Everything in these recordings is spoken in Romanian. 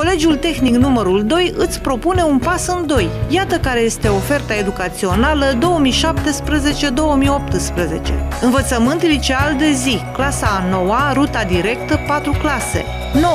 Colegiul Tehnic numărul 2 îți propune un pas în 2. Iată care este oferta educațională 2017-2018. Învățământ liceal de zi, clasa a 9 ruta directă, 4 clase. 9.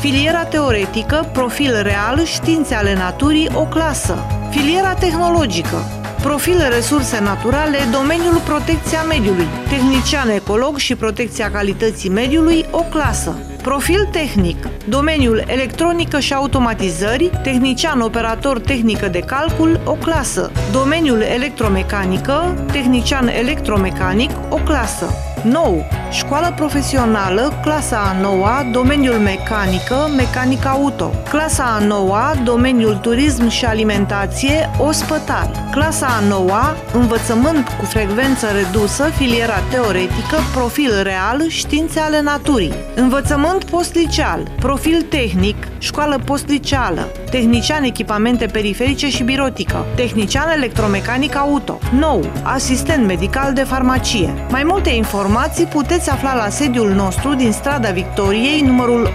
Filiera teoretică, profil real, științe ale naturii, o clasă. Filiera tehnologică, Profil resurse naturale, domeniul protecția mediului, tehnician ecolog și protecția calității mediului, o clasă. Profil tehnic, domeniul electronică și automatizări, tehnician operator tehnică de calcul, o clasă. Domeniul electromecanică, tehnician electromecanic, o clasă. 9. Școală profesională, clasa a 9 domeniul mecanică, mecanic auto. Clasa a 9 domeniul turism și alimentație, ospătar. Clasa a 9 învățământ cu frecvență redusă, filiera teoretică, profil real, științe ale naturii. Învățământ postliceal, profil tehnic, școală postliceală, tehnician echipamente periferice și birotică, tehnician electromecanic auto. 9. Asistent medical de farmacie. Mai multe informații puteți afla la sediul nostru din strada Victoriei, numărul 132-138,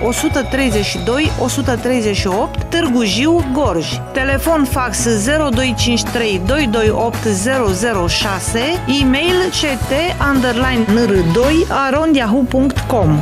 Târgu Jiu, Gorj. Telefon fax 0253 228 006, e-mail ct underline nr2 arondiahu.com